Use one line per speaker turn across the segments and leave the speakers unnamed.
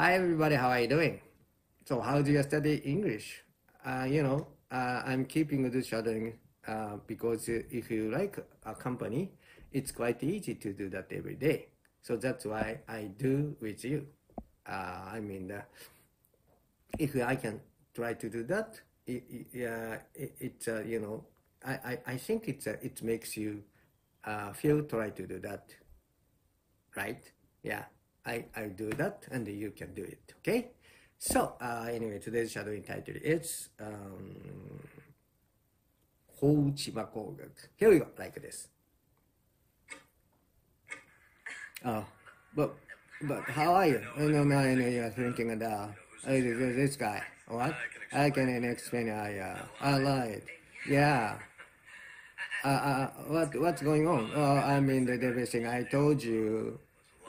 Hi everybody, how are you doing? So how do you study English? Uh, you know, uh, I'm keeping the shadowing uh, because if you like a company, it's quite easy to do that every day. So that's why I do with you. Uh, I mean, uh, if I can try to do that, it, it, uh, you know, I, I, I think it's, it makes you feel try to do that, right? Yeah, I, I'll do that and you can do it, okay? So, uh, anyway, today's shadowing title is um, Here we go, like this. Oh, but, but how are you? No, no, no, I know you're thinking of uh, this guy. What? I can explain. I, uh, I lied. Yeah. Uh, uh, what, what's going on? Oh, I mean, the, everything I told you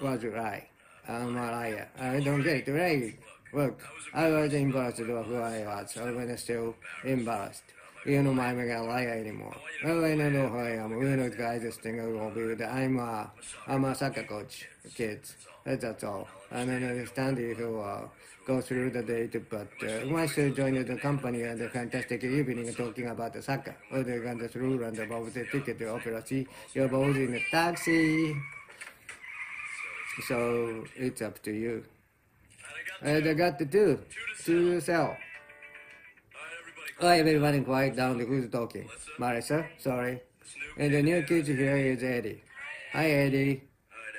was right. I'm a liar. I don't get it right. Look, I was embarrassed of who I was. I was still embarrassed. You know, I'm not a liar anymore. Well, I don't know who I am. You know, guys, this thing be that I'm a, I'm a soccer coach, kids. That's all. I don't understand if you uh, go through the date, but uh, once you join the company and the fantastic evening talking about the soccer, or the rule and about the ticket to opera, you're both in a taxi. So it's up to you. And I got to do to yourself. Oh, everybody quiet down. Who's talking? Marissa, sorry. And the new kid here is Eddie. Hi, Eddie.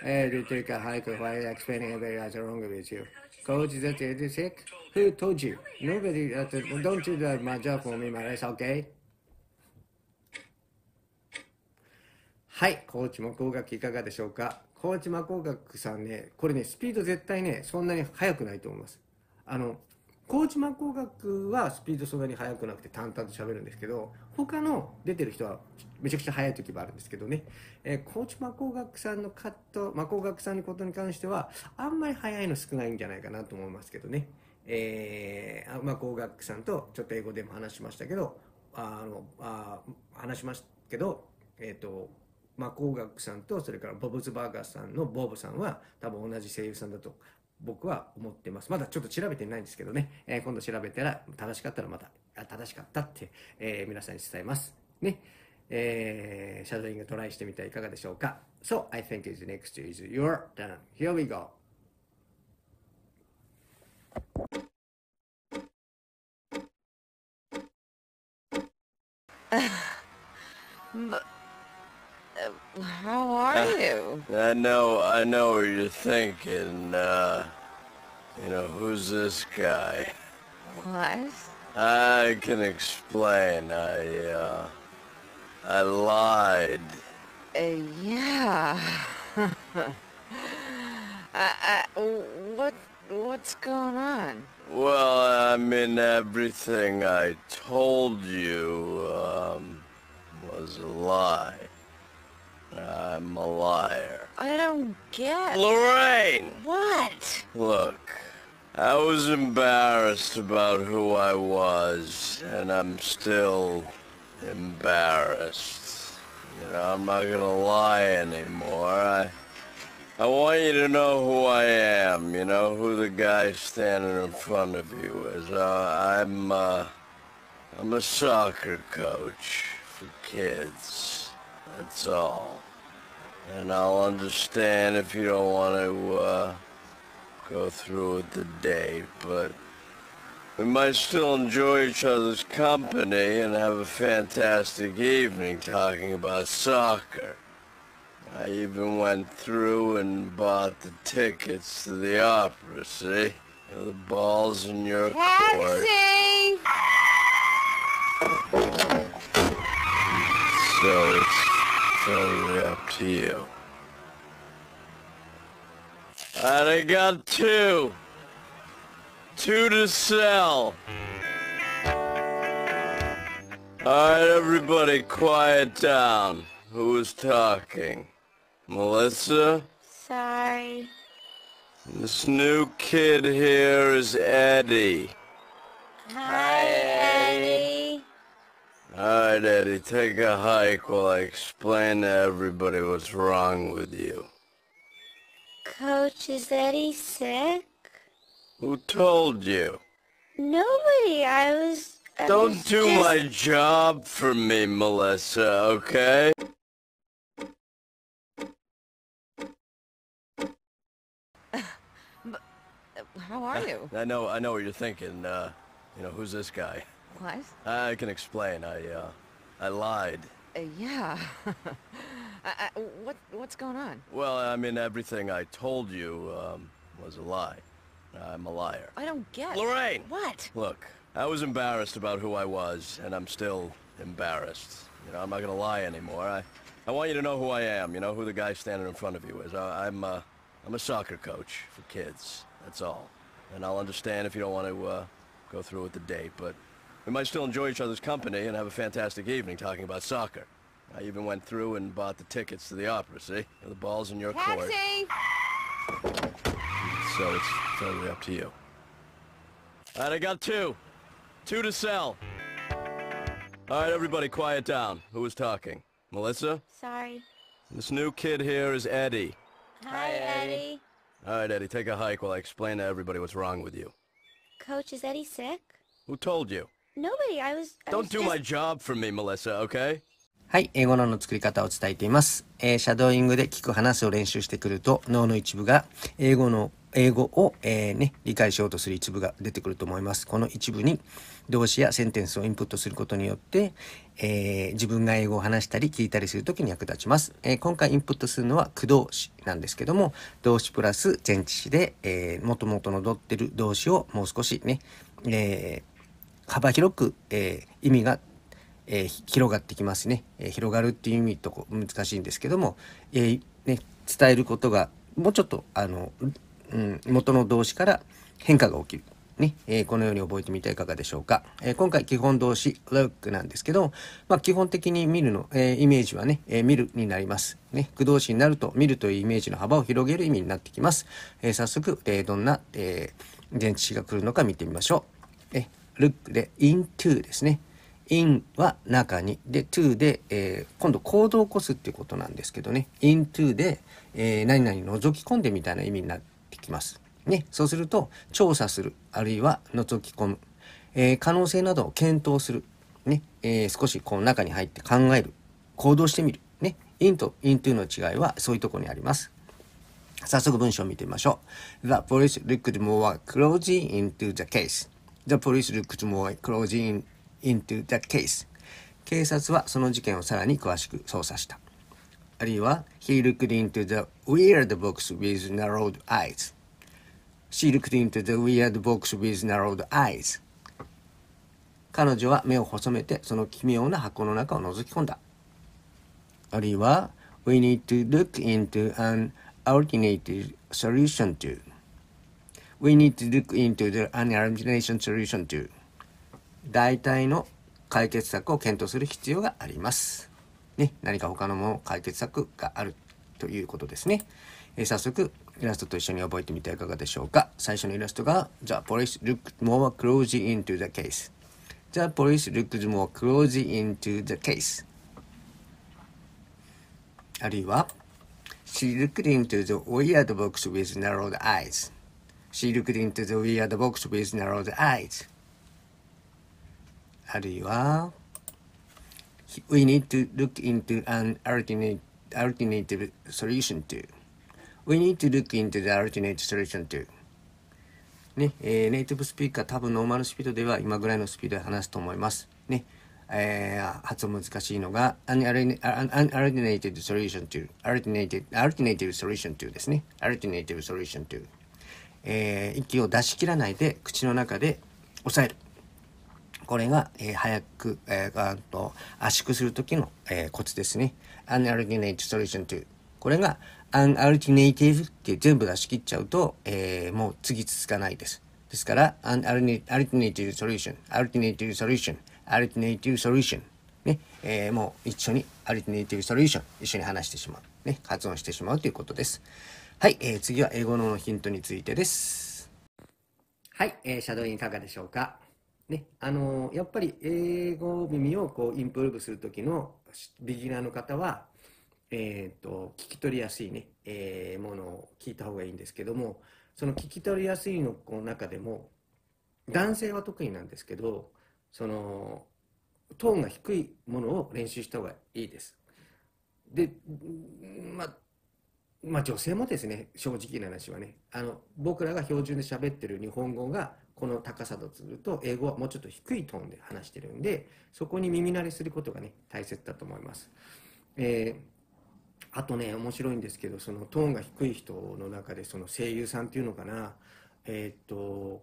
Eddie, take a hike while explaining every what's wrong with you. Coach, is that Eddie sick? Who told you? Nobody. Uh, don't do that my job for me, Marissa, okay? はい、コーチも工学いかがでしょうか高知魔工学さんね、これね、スピード絶対ね、そんなに速くないと思います。あの、高知魔工学はスピードそんなに速くなくて淡々と喋るんですけど、他の出てる人はめちゃくちゃ速い時もあるんですけどね、えー、高知魔工学さんのカット、魔工学さんのことに関しては、あんまり速いの少ないんじゃないかなと思いますけどね。えー、魔工学さんとちょっと英語でも話しましたけど、あの、あ話しましたけど、えっ、ー、と、まあ、工学さんとそれからボブズバーガーさんのボブさんは多分同じ声優さんだと僕は思ってます。まだちょっと調べてないんですけどね、えー、今度調べたら正しかったらまた、正しかったって、えー、皆さんに伝えます。ね。えー、シャドーイングトライしてみてはいかがでしょうか。So, I think is next is your turn. Here we go.
How are you?
I know, I know what you're thinking. Uh, you know, who's this guy?
What?
I can explain. I, uh, I lied.
Uh, yeah. I, I, what, what's going on?
Well, I mean, everything I told you, um, was a lie. I'm a liar.
I don't get...
Lorraine!
What?
Look, I was embarrassed about who I was, and I'm still embarrassed. You know, I'm not gonna lie anymore. I, I want you to know who I am, you know, who the guy standing in front of you is. Uh, I'm, uh, I'm a soccer coach for kids. That's all. And I'll understand if you don't want to uh, go through with the date, but we might still enjoy each other's company and have a fantastic evening talking about soccer. I even went through and bought the tickets to the opera, see? The ball's in your
Taxi!
court. So it's totally up to you. And I got two. Two to sell. Alright, everybody quiet down. Who was talking? Melissa?
Sorry.
This new kid here is Eddie.
Hi, Eddie.
Alright, Eddie, take a hike while I explain to everybody what's wrong with you.
Coach, is Eddie sick?
Who told you?
Nobody. I was. I
Don't
was
do
just-
my job for me, Melissa, okay?
How are you?
I know, I know what you're thinking. Uh, you know, who's this guy?
What?
I can explain. I, uh, I lied.
Uh, yeah. I, I, what? What's going on?
Well, I mean, everything I told you, um, was a lie. I'm a liar.
I don't get.
Lorraine!
What?
Look, I was embarrassed about who I was, and I'm still embarrassed. You know, I'm not gonna lie anymore. I, I want you to know who I am. You know who the guy standing in front of you is. I, I'm, uh, I'm a soccer coach for kids. That's all. And I'll understand if you don't want to uh, go through with the date, but we might still enjoy each other's company and have a fantastic evening talking about soccer. I even went through and bought the tickets to the opera. See, the ball's in your court,
Taxi!
so it's totally up to you. All right, I got two. Two to sell. All right, everybody, quiet down. Who was talking? Melissa?
Sorry.
This new kid here is Eddie.
Hi, Eddie.
All right, Eddie, take a hike while I explain to everybody what's wrong with you.
Coach, is Eddie sick?
Who told you?
Nobody. I was. I
Don't do my job for me, Melissa, okay?
はい、英語のの作り方を伝えています。えーシャドーイングで聞く話を練習してくると、脳の一部が英語の、英語を、えーね、理解しようとする一部が出てくると思います。この一部に動詞やセンテンスをインプットすることによって、えー自分が英語を話したり聞いたりするときに役立ちます。えー今回インプットするのは駆動詞なんですけども、動詞プラス前置詞で、えー、元々のどってる動詞をもう少しね、えー幅広く、えー意味がえー広がってきますね、えー広がるっていう意味とこ難しいんですけども、えーね、伝えることがもうちょっとあの、うん、元の動詞から変化が起きる。ねえーこのように覚えてみてはいかがでしょうか。えー今回基本動詞 look なんですけど、まあ、基本的に見るの、えーイメージはね、えー見るになります。ね、駆動詞になると見るというイメージの幅を広げる意味になってきます。えー早速、えーどんな、えー前置詞が来るのか見てみましょう。え look で into ですね。in は中に。で、to で、えー今度行動を起こすっていうことなんですけどね。into で、えー何々覗き込んでみたいな意味になってきます。ね。そうすると、調査する、あるいは覗き込む。えー可能性などを検討する。ね。えー少しこう中に入って考える。行動してみる。ね。in と into の違いはそういうとこにあります。早速文章を見てみましょう。The police looked more closely into the case. The police looked more closely in, into the case. 警察はその事件をさらに詳しく捜査した。あるいは、He looked into the weird box with narrowed eyes. She looked into the weird box with narrowed eyes. 彼女は目を細めてその奇妙な箱の中を覗き込んだ。あるいは、We need to look into an alternative solution to. We need to look into the an alternative solution to. 大体の解決策を検討する必要があります。ね、何か他のもの解決策があるということですね。えー早速、イラストと一緒に覚えてみてはいかがでしょうか。最初のイラストが、The police looked more closely into the case. The police looked more closely into the case. あるいは、She looked into the weird box with narrowed eyes. She looked into the weird box with narrowed eyes. あるいは、We need to look into an alternate, alternative solution to. We need to look into the alternate solution to. ね、えーネイティブスピーカー多分ノーマルスピードでは今ぐらいのスピードで話すと思います。ね。えー発音難しいのが an alternate an alternative solution to alternative alternative solution to ですね。alternative solution to えー息を出し切らないで口の中で抑える。これが、えー早く、えーあと圧縮する時の、えーコツですね。an alternative solution to これが an alternative って全部出し切っちゃうと、えーもう次続かないです。ですから、an alternative solution, alternative solution, alternative solution ね、えーもう一緒に alternative solution 一緒に話してしまう。ね、発音してしまうということです。はい、えー次は英語のヒントについてです。はい、えーシャドウインいかがでしょうか？ね、あのーやっぱり英語耳をこうインプルーブする時のビギナーの方は、えー、と聞き取りやすいね、えーものを聞いた方がいいんですけどもその聞き取りやすいの中でも男性は特になんですけどそのトーンが低いものを練習した方がいいですでまあまあ女性もですね正直な話はねあの僕らが標準で喋ってる日本語がこの高さだとすると英語はもうちょっと低いトーンで話してるんでそこに耳慣れすることがね大切だと思います、えーあとね面白いんですけどそのトーンが低い人の中でその声優さんっていうのかな。えーっと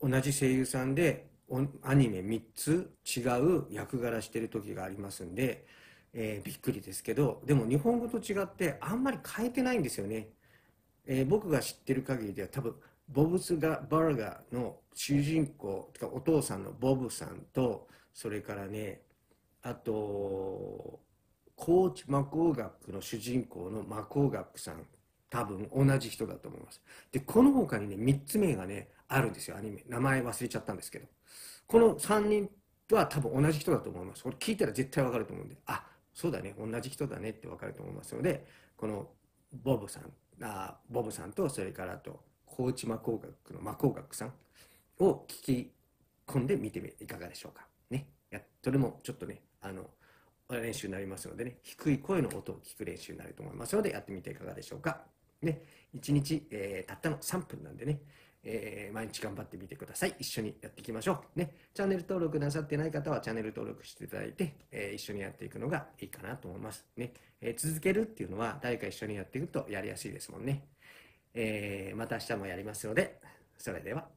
同じ声優さんでアニメ3つ違う役柄してる時がありますんで、えーびっくりですけどでも日本語と違ってあんまり変えてないんですよね、えー僕が知ってる限りでは多分ボブスがバーガーの主人公てかお父さんのボブさんとそれからねあとコーチ魔工学の主人公の魔工学さん多分同じ人だと思います。でこの他にね3つ目がねあるんですよアニメ。名前忘れちゃったんですけど。この3人とは多分同じ人だと思います。これ聞いたら絶対わかると思うんで。あそうだね同じ人だねってわかると思いますのでこのボブさんあボブさんとそれからあと高知魔工学の魔工学さんを聞き込んでみてみいかがでしょうか。ね。やそれもちょっとねあの練習になりますのでね低い声の音を聞く練習になると思いますのでやってみていかがでしょうか。ね。1日、えーたったの3分なんでね、えー毎日頑張ってみてください。一緒にやっていきましょう。ね。チャンネル登録なさってない方はチャンネル登録していただいて、えー一緒にやっていくのがいいかなと思います。ね、えー続けるっていうのは誰か一緒にやっていくとやりやすいですもんね、えまた明日もやりますのでそれでは。